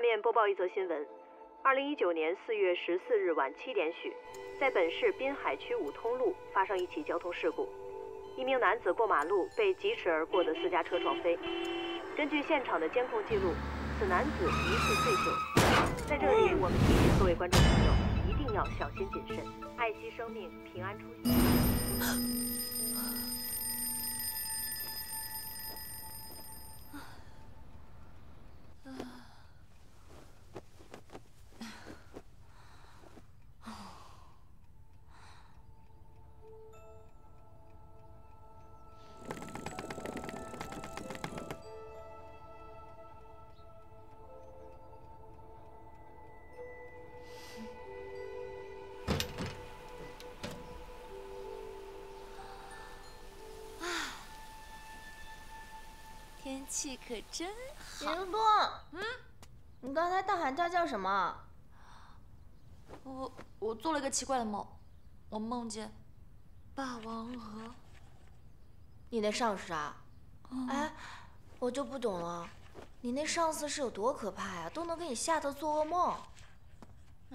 下面播报一则新闻：二零一九年四月十四日晚七点许，在本市滨海区五通路发生一起交通事故，一名男子过马路被疾驰而过的私家车撞飞。根据现场的监控记录，此男子疑似醉酒。在这里，我们提醒各位观众朋友，一定要小心谨慎，爱惜生命，平安出行。气可真好。林多，嗯，你刚才大喊大叫什么？我我做了一个奇怪的梦，我梦见霸王鹅。你那上司啊？哎，我就不懂了，你那上司是有多可怕呀？都能给你吓得做噩梦。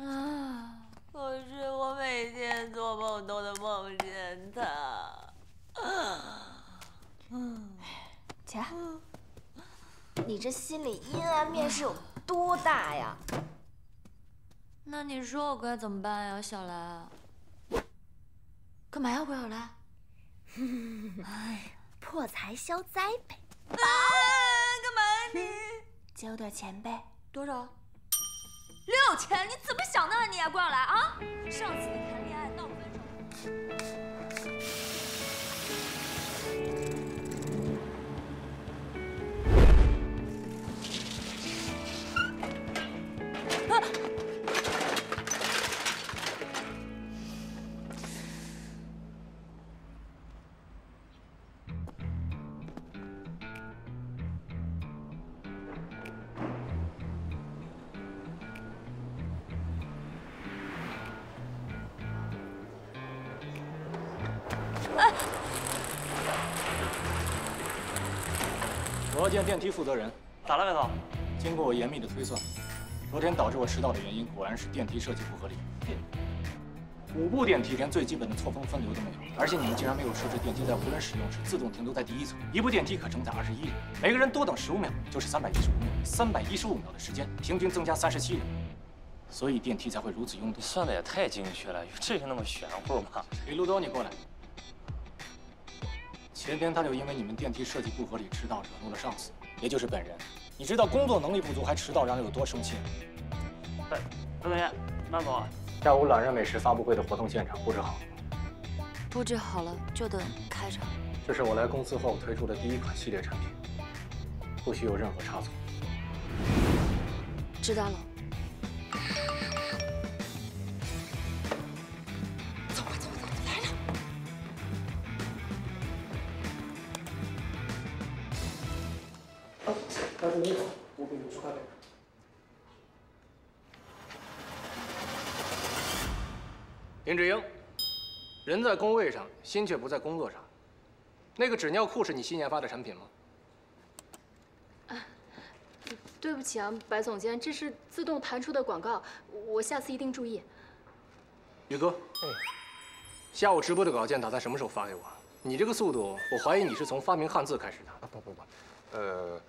啊！可是我每天做梦都能梦见他。嗯，起来。你这心里阴暗面是有多大呀？那你说我该怎么办呀，小兰？干嘛呀，小兰？哎，破财消灾呗。啊！干嘛呀你？借我点钱呗。多少？六千？你怎么想的啊你？郭小兰啊！上次你谈恋爱闹分手。经过我严密的推算，昨天导致我迟到的原因果然是电梯设计不合理。五部电梯连最基本的错峰分流都没有，而且你们竟然没有设置电梯在无人使用时自动停留在第一层。一部电梯可承载二十一人，每个人多等十五秒就是三百一十五秒，三百一十五秒的时间，平均增加三十七人，所以电梯才会如此拥堵。算的也太精确了，有至于那么玄乎吗？李路东，你过来。前天他就因为你们电梯设计不合理迟到，惹怒了上司，也就是本人。你知道工作能力不足还迟到让人有多生气吗？哎，刘同学，慢走啊。下午懒人美食发布会的活动现场布置好了吗？布置好了，就等开场。这是我来公司后推出的第一款系列产品，不许有任何差错。知道了。林志英人在工位上，心却不在工作上。那个纸尿裤是你新研发的产品吗？对不起啊，白总监，这是自动弹出的广告，我下次一定注意。宇哥，下午直播的稿件打算什么时候发给我？你这个速度，我怀疑你是从发明汉字开始的。不不不，呃……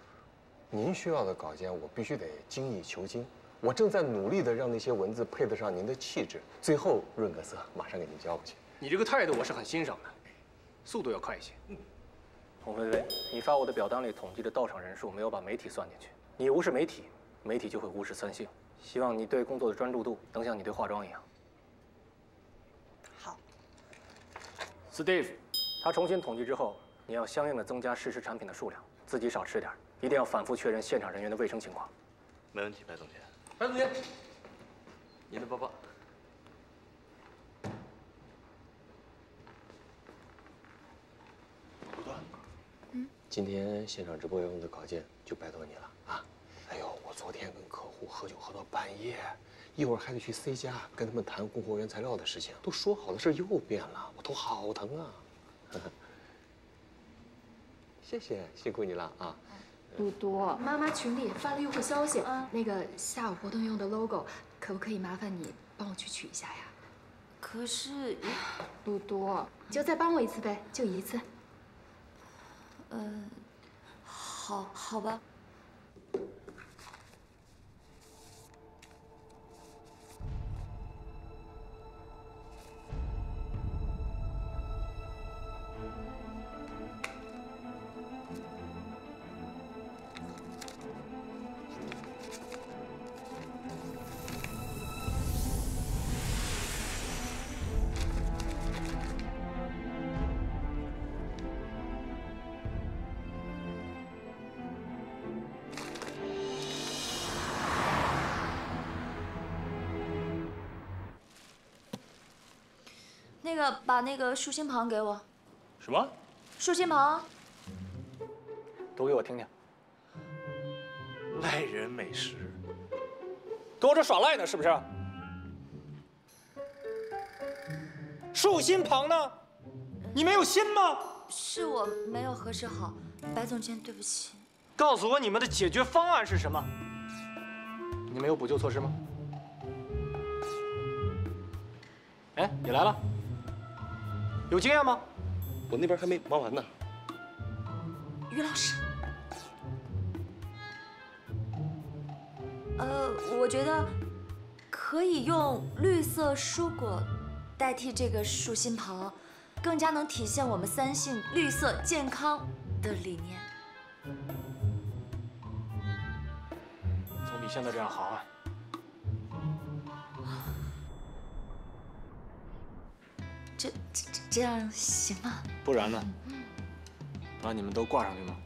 您需要的稿件我必须得精益求精，我正在努力的让那些文字配得上您的气质，最后润个色，马上给您交过去。你这个态度我是很欣赏的，速度要快一些。嗯洪菲菲，你发我的表单里统计的到场人数没有把媒体算进去，你无视媒体，媒体就会无视三星。希望你对工作的专注度能像你对化妆一样。好。Steve，他重新统计之后，你要相应的增加试吃产品的数量，自己少吃点，一定要反复确认现场人员的卫生情况。没问题，白总监。白总监，您的包包。今天现场直播要用的稿件就拜托你了啊！哎呦，我昨天跟客户喝酒喝到半夜，一会儿还得去 C 家跟他们谈供货原材料的事情，都说好的事又变了，我头好疼啊！谢谢，辛苦你了啊！多多，妈妈群里发了优惠消息，那个下午活动用的 logo，可不可以麻烦你帮我去取一下呀？可是，多多，你就再帮我一次呗，就一次。嗯，好，好吧。那个，把那个竖心旁给我。什么？竖心旁。读给我听听。赖人美食。跟我这耍赖呢，是不是？竖心旁呢？你没有心吗？是我没有核实好，白总监，对不起。告诉我你们的解决方案是什么？你们有补救措施吗？哎，你来了，有经验吗？我那边还没忙完呢。于老师，呃，我觉得可以用绿色蔬果代替这个树心旁，更加能体现我们三信绿色健康的理念。总比现在这样好啊！这这这这样行吗？不然呢？把你们都挂上去吗？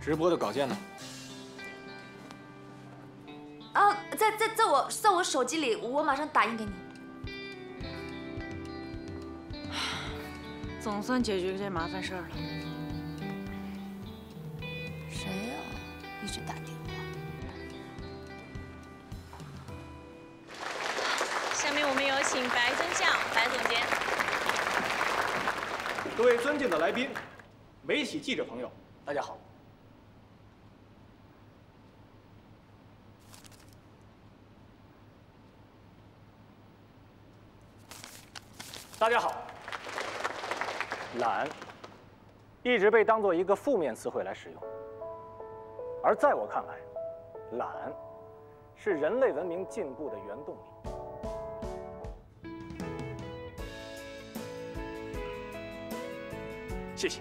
直播的稿件呢？啊，在在在我在我手机里，我马上打印给你。总算解决这麻烦事儿了。总监。各位尊敬的来宾，媒体记者朋友，大家好。大家好。懒，一直被当做一个负面词汇来使用，而在我看来，懒是人类文明进步的原动力。谢谢。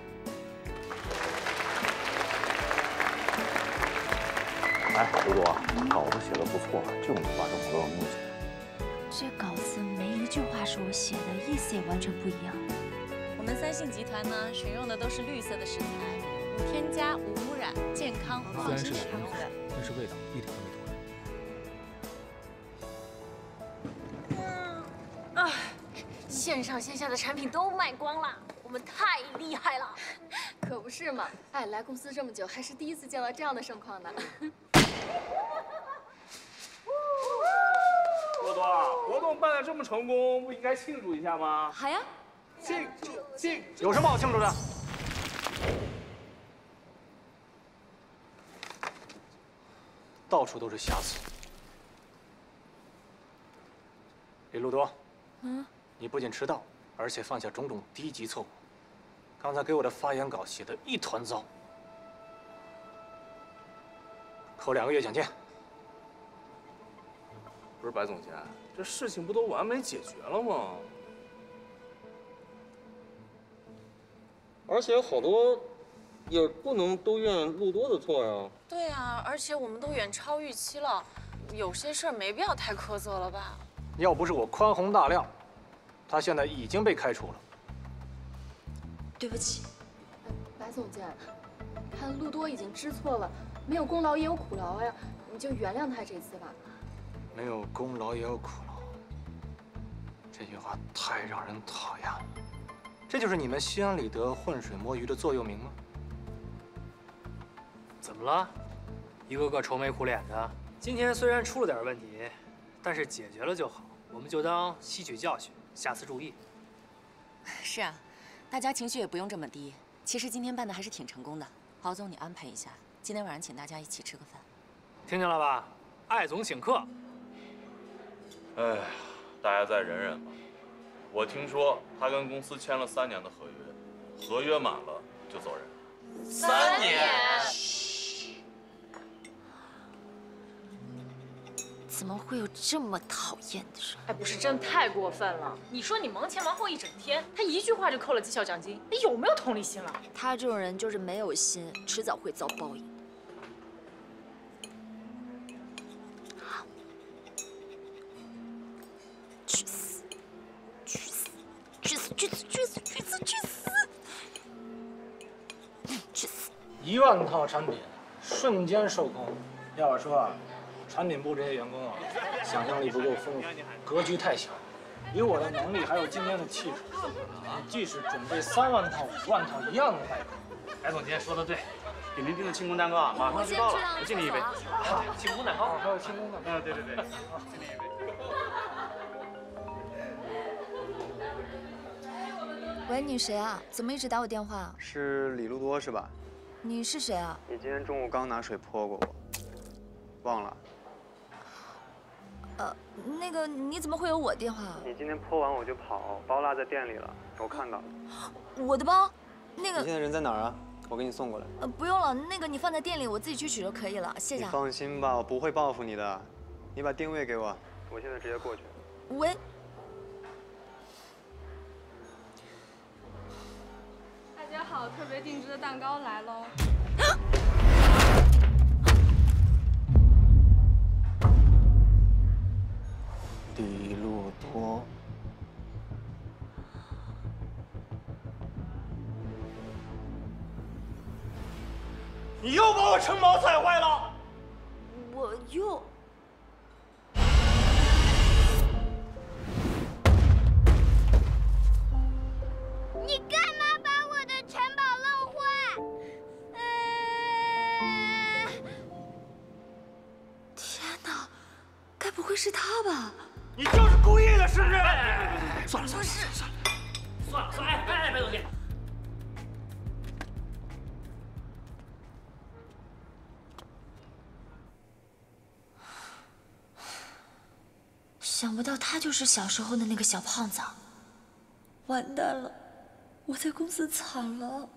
哎，刘多，稿子写的不错，就你把这么多弄起来。这稿子没一句话是我写的，意思也完全不一样。我们三信集团呢，选用的都是绿色的食材，无添加、无污染、健康、放心使用的。但是味道一点都没脱啊，线上线下的产品都卖光了，我们太厉害了。可不是嘛，哎，来公司这么久，还是第一次见到这样的盛况呢。多多，活动办得这么成功，不应该庆祝一下吗？好呀，庆祝庆，有什么好庆祝的？到处都是瑕疵。李路多，嗯，你不仅迟到，而且犯下种种低级错误。刚才给我的发言稿写的一团糟，扣两个月奖金。不是白总监，这事情不都完美解决了吗？而且好多也不能都怨路多的错呀。对啊，而且我们都远超预期了，有些事儿没必要太苛责了吧？要不是我宽宏大量，他现在已经被开除了。对不起，白总监，看陆多已经知错了，没有功劳也有苦劳呀，你就原谅他这次吧。没有功劳也有苦劳，这句话太让人讨厌了。这就是你们心安理得浑水摸鱼的座右铭吗？怎么了？一个个愁眉苦脸的。今天虽然出了点问题，但是解决了就好，我们就当吸取教训，下次注意。是啊，大家情绪也不用这么低。其实今天办的还是挺成功的。郝总，你安排一下，今天晚上请大家一起吃个饭。听见了吧？艾总请客。哎，大家再忍忍吧。我听说他跟公司签了三年的合约，合约满了就走人。三年？怎么会有这么讨厌的人？哎，不是，真的太过分了！你说你忙前忙后一整天，他一句话就扣了绩效奖金，你有没有同理心了？他这种人就是没有心，迟早会遭报应。去死！去死！去死！去死！去死！去死！去死！去死！一万套产品瞬间售空。要我说啊，产品部这些员工啊，想象力不够丰富，格局太小。以我的能力还有今天的气势，即使准备三万套、五万套，一样能卖空。白总监说的对，给您订的庆功蛋糕啊，马上就到了，我敬你一杯。庆功蛋糕，还有庆功蛋糕。嗯，对对对，敬您一杯。喂，你谁啊？怎么一直打我电话？是李路多是吧？你是谁啊？你今天中午刚拿水泼过我，忘了？呃，那个你怎么会有我电话？你今天泼完我就跑，包落在店里了，我看到了。我的包？那个你现在人在哪儿啊？我给你送过来。呃，不用了，那个你放在店里，我自己去取就可以了，谢谢。你放心吧，我不会报复你的。你把定位给我，我现在直接过去。喂。大家好，特别定制的蛋糕来喽！李路多，你又把我城堡踩坏了！我又……你干嘛把我的城堡弄坏？天哪，该不会是他吧？你就是故意的，是不是？算了算了算了算了，算了算了，哎哎哎，白总监。想不到他就是小时候的那个小胖子，完蛋了，我在公司惨了。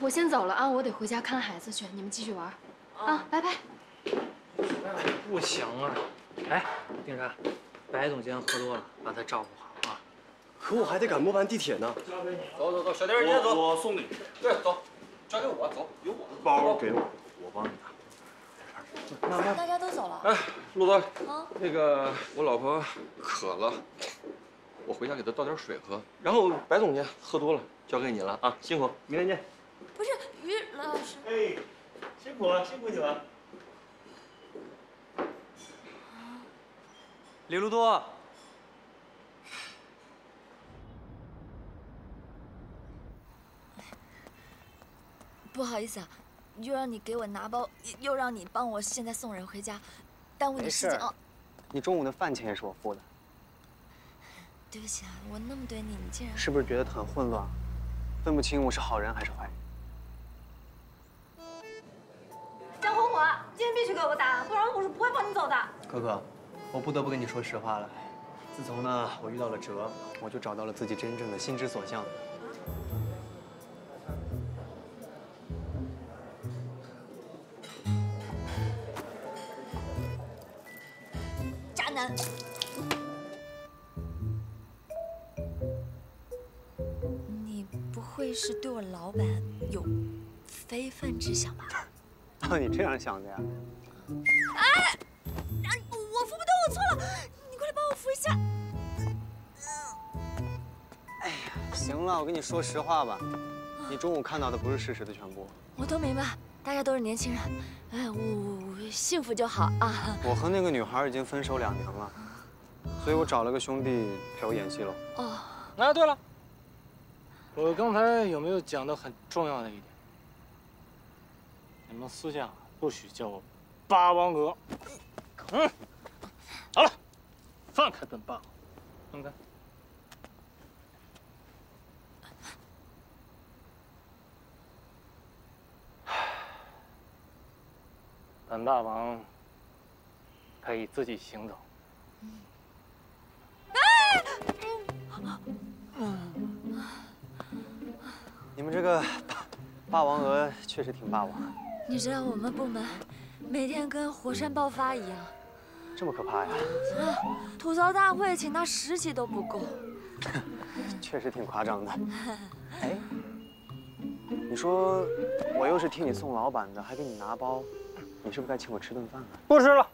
我先走了啊，我得回家看孩子去，你们继续玩。啊，拜拜。不行啊！哎，丁山，白总监喝多了，把他照顾好啊。可我还得赶末班地铁呢。走走走，小丁，你先走。我送你。对，走，交给我，走，有我的包给我，我帮你拿。大家都走了。哎，陆总，啊，那个我老婆渴了，我回家给她倒点水喝。然后白总监喝多了，交给你了啊，辛苦，明天见。不是于老师。哎，辛苦了，辛苦你了。李路多，不好意思啊，又让你给我拿包，又让你帮我现在送人回家，耽误你时间哦。你中午的饭钱也是我付的。对不起啊，我那么对你，你竟然是不是觉得很混乱，分不清我是好人还是坏人？江红火，今天必须给我打，不然我是不会放你走的。可可，我不得不跟你说实话了。自从呢我遇到了哲，我就找到了自己真正的心之所向。渣男。你不会是对我老板有非分之想吧？哦，你这样想的呀？哎，下。哎呀，行了，我跟你说实话吧，你中午看到的不是事实的全部。我都明白，大家都是年轻人，哎，我我幸福就好啊。我和那个女孩已经分手两年了，所以我找了个兄弟陪我演戏喽。哦，哎，对了，我刚才有没有讲到很重要的一点？你们私下不许叫我八王哥。嗯，好了，放开本霸王，放开。本大王可以自己行走。你们这个霸霸王鹅确实挺霸王，你知道我们部门每天跟火山爆发一样，这么可怕呀？啊，吐槽大会请他十集都不够。确实挺夸张的。哎，你说我又是替你送老板的，还给你拿包，你是不是该请我吃顿饭啊？不吃了，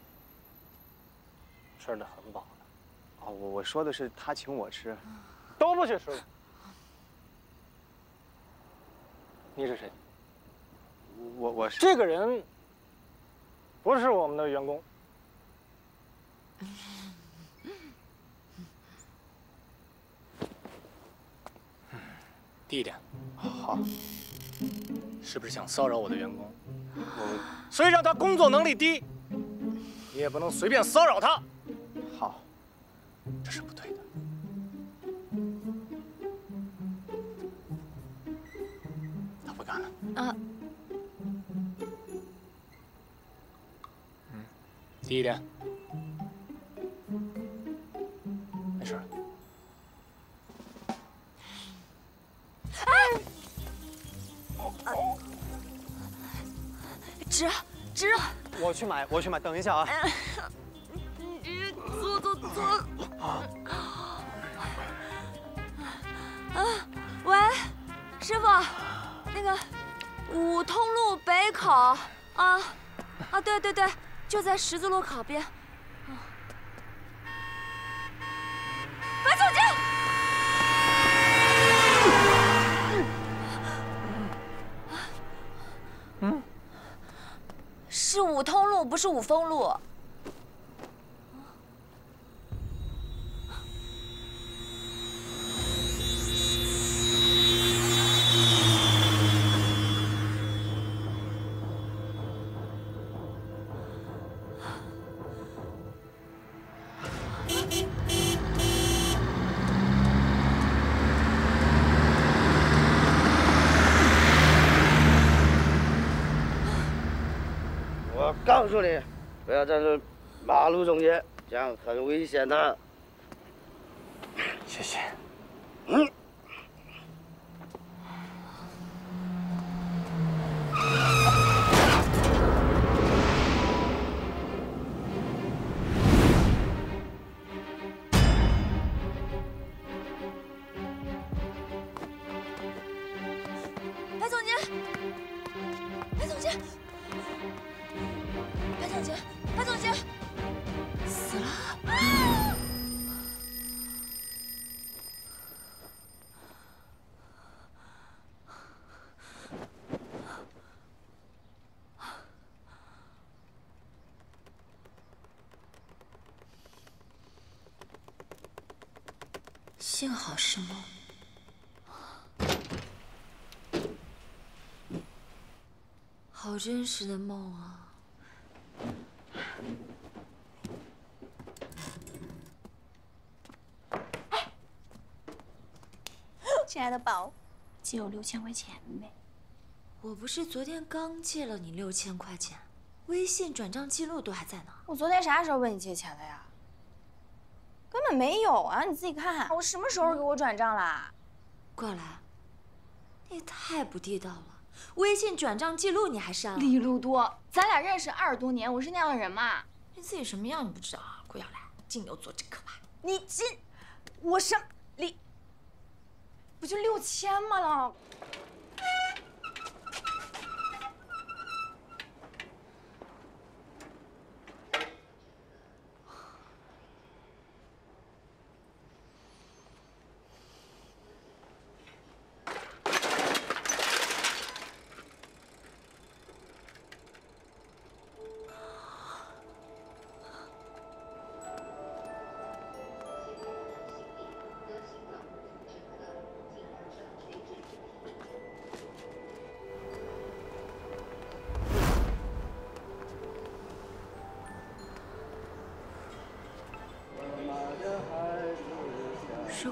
吃的很饱了。哦，我我说的是他请我吃，都不许吃了。你是谁？我我是这个人，不是我们的员工。低一点。好。是不是想骚扰我的员工？我虽然他工作能力低，你也不能随便骚扰他。好，这是不对的。他不干了。啊。嗯，低一点。纸，纸。我去买，我去买，等一下啊。你坐坐坐。啊，喂，师傅，那个五通路北口啊啊，对对对，就在十字路口边。白总监。五通路，不是五峰路。很危幸好是梦。好真实的梦啊！亲爱的宝，借我六千块钱呗。我不是昨天刚借了你六千块钱，微信转账记录都还在呢。我昨天啥时候问你借钱了呀？没有啊！你自己看，我什么时候给我转账啦？过来，你也太不地道了，微信转账记录你还删了？李路多，咱俩认识二十多年，我是那样的人吗？你自己什么样你不知道啊？顾小兰，金牛座真可怕。你金，我什李，不就六千吗了？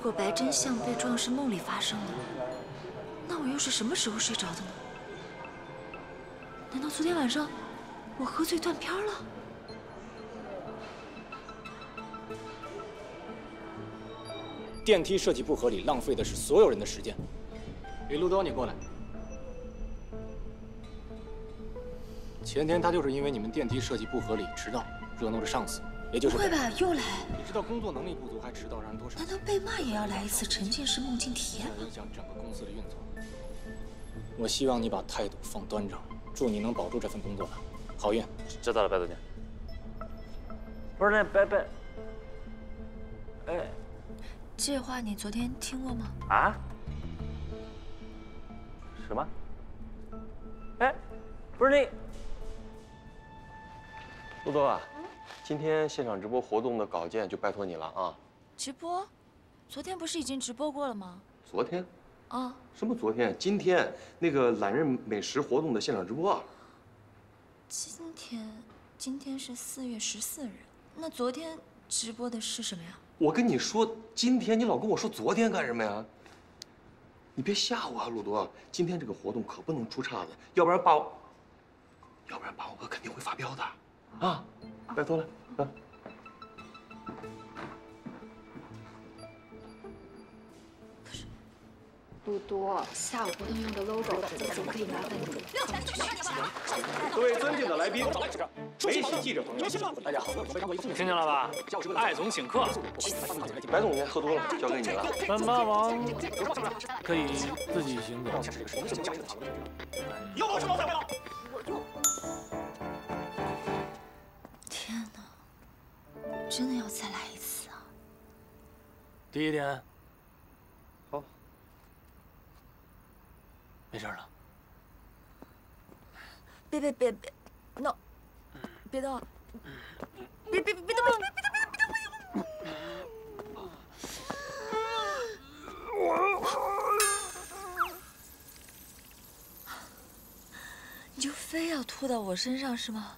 果白真相被撞是梦里发生的，那我又是什么时候睡着的呢？难道昨天晚上我喝醉断片了？电梯设计不合理，浪费的是所有人的时间。李路东，你过来。前天他就是因为你们电梯设计不合理迟到，惹怒了上司，也就是不会吧，又来？你知道工作能力不足还迟到让人多少？难道被骂也要来一次沉浸式梦境体验吗？影响整个公司的运作。我希望你把态度放端正，祝你能保住这份工作吧。好运。知道了，白总监。不是那白白，哎，这话你昨天听过吗？啊？什么？哎，不是那。陆多啊，今天现场直播活动的稿件就拜托你了啊。直播？昨天不是已经直播过了吗？昨天？啊？什么昨天？今天那个懒人美食活动的现场直播。今天，今天是四月十四日，那昨天直播的是什么呀？我跟你说今天，你老跟我说昨天干什么呀？你别吓我啊，陆多！今天这个活动可不能出岔子，要不然把我，要不然把我哥肯定会发飙的。啊，拜托了，啊。路多，下午活动用的 logo，怎么可以麻烦你去取一下？各位尊敬的来宾，媒体记者朋友们，大家好，听见了吧？艾总请客。白总监喝多了，交给你了。本霸王可以自己行走。又没有吃毛才回来。真的要再来一次啊！第一点。好。没事了。别别别别，no，别动，别别别动，别别别动，别动，别动，别动！你就非要吐到我身上是吗？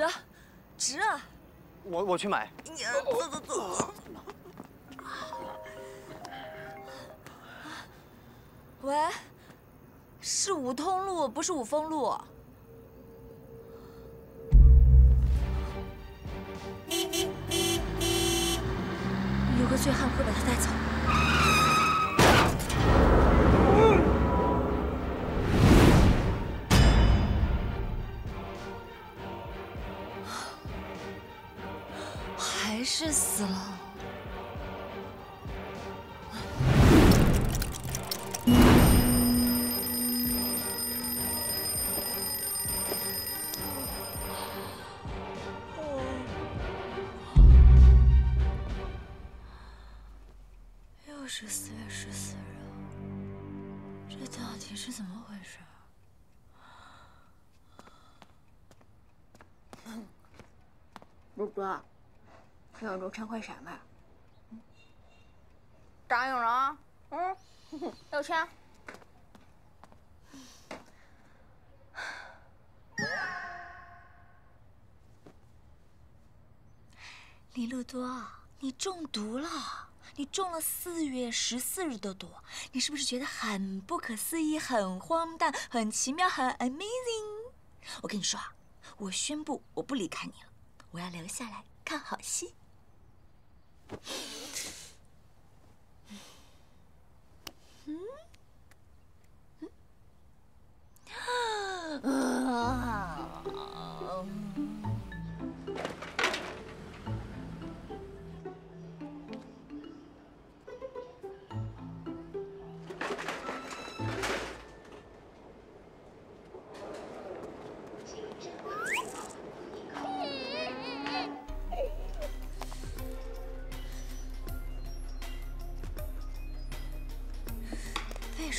纸，纸啊！我我去买。走走走。喂，是五通路，不是五峰路。有个醉汉会把他带走。是怎么回事？陆哥，要揉成块啥吧？答应了啊！嗯，六千。李路多，你中毒了，你中了四月十四日的朵，你是不是觉得很不可思议、很荒诞、很奇妙、很 amazing？我跟你说啊，我宣布我不离开你了，我要留下来看好戏。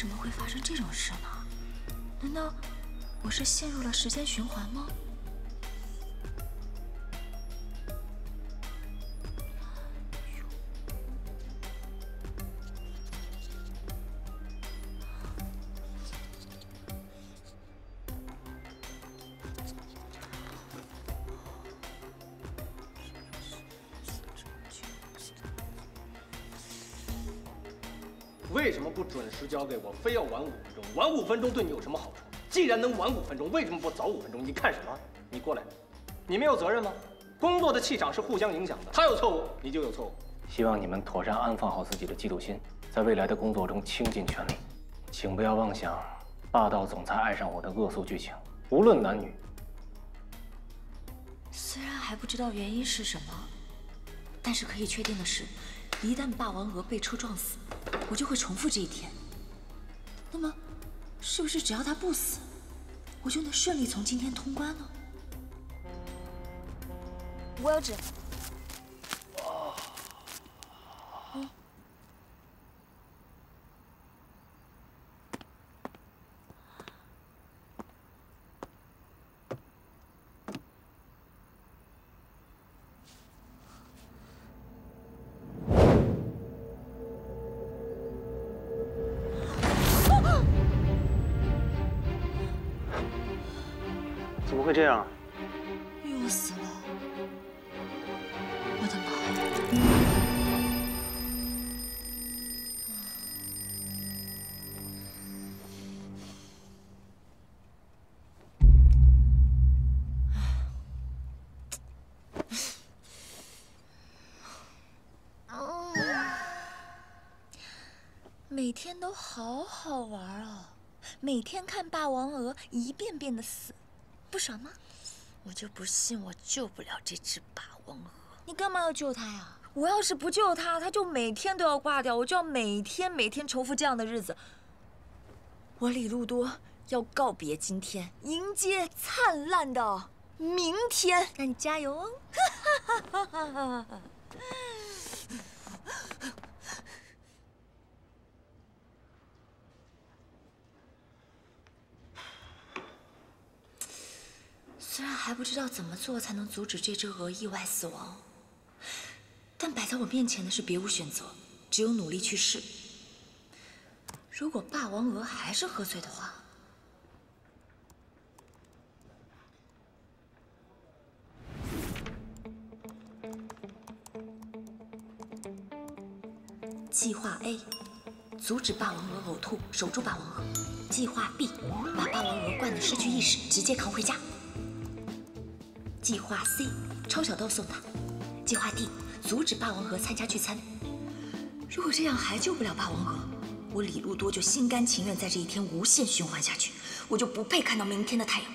什么会发生这种事呢？难道我是陷入了时间循环吗？晚五分钟？对你有什么好处？既然能晚五分钟，为什么不早五分钟？你看什么？你过来，你没有责任吗？工作的气场是互相影响的，他有错误，你就有错误。希望你们妥善安放好自己的嫉妒心，在未来的工作中倾尽全力，请不要妄想霸道总裁爱上我的恶俗剧情，无论男女。虽然还不知道原因是什么，但是可以确定的是，一旦霸王鹅被车撞死，我就会重复这一天。那么，是不是只要他不死，我就能顺利从今天通关呢？我有纸。会这样？又死了！我的妈！每天都好好玩哦，每天看霸王鹅一遍遍的死，不爽吗？我就不信我救不了这只霸王鹅。你干嘛要救它呀？我要是不救它，它就每天都要挂掉，我就要每天每天重复这样的日子。我李路多要告别今天，迎接灿烂的明天。那你加油哦！虽然还不知道怎么做才能阻止这只鹅意外死亡，但摆在我面前的是别无选择，只有努力去试。如果霸王鹅还是喝醉的话，计划 A，阻止霸王鹅呕吐，守住霸王鹅；计划 B，把霸王鹅灌得失去意识，直接扛回家。计划 C，抄小豆送他；计划 D，阻止霸王鹅参加聚餐。如果这样还救不了霸王鹅，我李路多就心甘情愿在这一天无限循环下去，我就不配看到明天的太阳。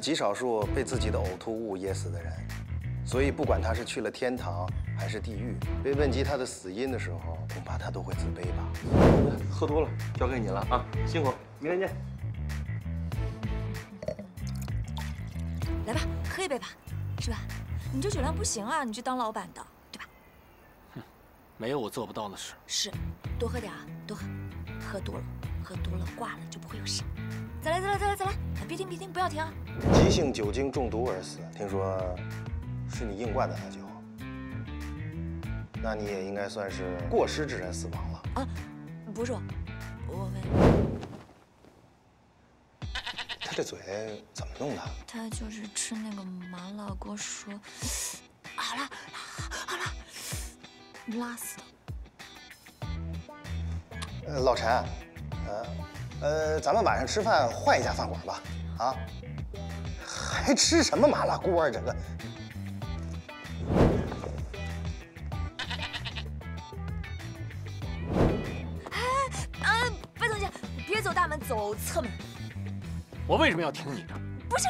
是极少数被自己的呕吐物噎死的人，所以不管他是去了天堂还是地狱，被问及他的死因的时候，恐怕他都会自卑吧。喝多了，交给你了啊，辛苦，明天见。来吧，喝一杯吧，是吧？你这酒量不行啊，你去当老板的，对吧？哼没有我做不到的事。是，多喝点啊，多喝，喝多了喝多了挂了就不会有事。再来，再来，再来，再来！别停，别停，不要停啊！急性酒精中毒而死，听说是你硬灌的他酒，那你也应该算是过失致人死亡了。啊，不是我，我没。他这嘴怎么弄的？他就是吃那个麻辣锅说，好了，好了，拉死的。呃，老陈，呃，呃，咱们晚上吃饭换一家饭馆吧，啊？还吃什么麻辣锅啊？这个。哎，啊，白同学，别走大门，走侧门。我为什么要听你的？不是。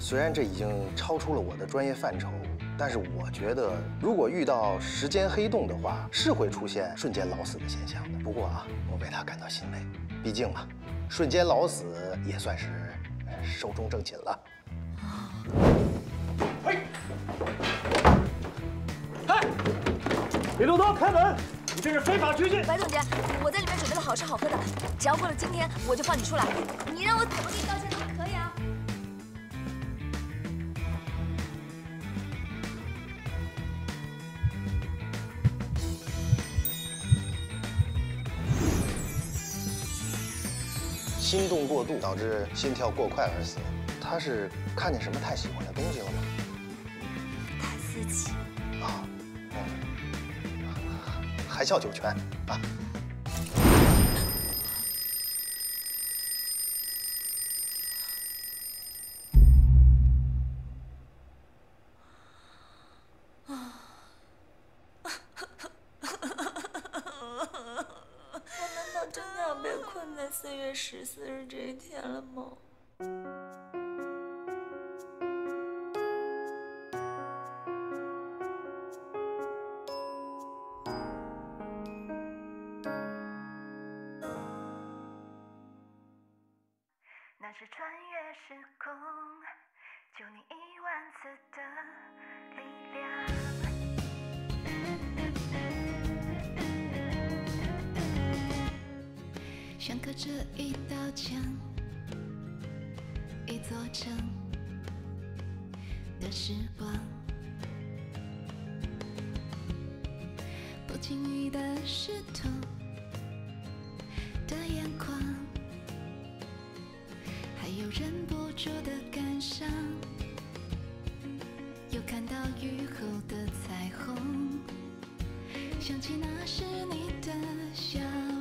虽然这已经超出了我的专业范畴，但是我觉得，如果遇到时间黑洞的话，是会出现瞬间老死的现象的。不过啊，我为他感到欣慰，毕竟嘛，瞬间老死也算是寿终正寝了。嘿，嗨，李路多，开门！你这是非法拘禁！白总监，我在里面准备了好吃好喝的，只要过了今天，我就放你出来。你让我怎么给你道歉心动过度导致心跳过快而死，他是看见什么太喜欢的东西了吗？太刺激啊！嗯，含笑九泉啊！是穿越时空，救你一万次的力量。像刻着一道墙，一座城的时光，不经意的湿透的眼眶，还有忍不住的感伤，又看到雨后的彩虹，想起那是你的笑。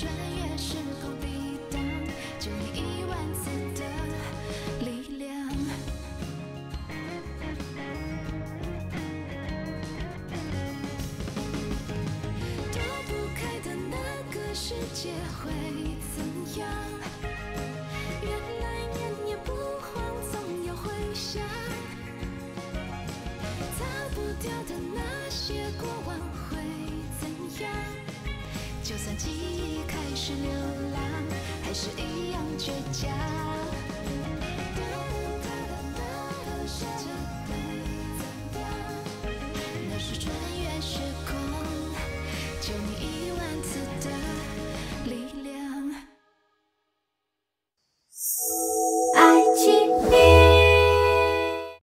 穿越时空抵挡，就你一万次的力量。躲不开的那个世界会回家。